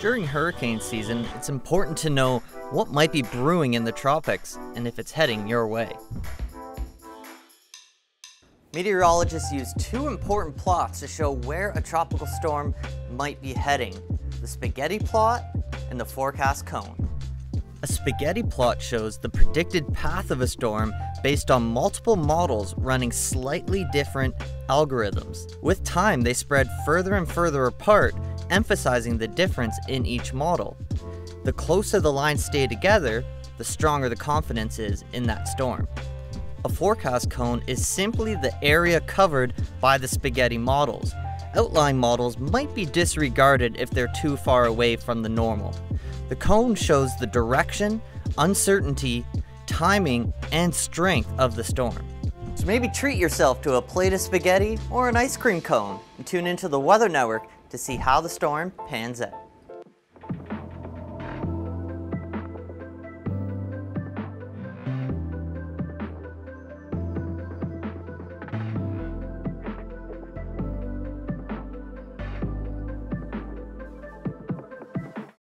During hurricane season, it's important to know what might be brewing in the tropics and if it's heading your way. Meteorologists use two important plots to show where a tropical storm might be heading, the spaghetti plot and the forecast cone. A spaghetti plot shows the predicted path of a storm based on multiple models running slightly different algorithms. With time, they spread further and further apart, emphasizing the difference in each model. The closer the lines stay together, the stronger the confidence is in that storm. A forecast cone is simply the area covered by the spaghetti models. Outline models might be disregarded if they're too far away from the normal. The cone shows the direction, uncertainty, timing, and strength of the storm. So maybe treat yourself to a plate of spaghetti or an ice cream cone and tune into the Weather Network to see how the storm pans out.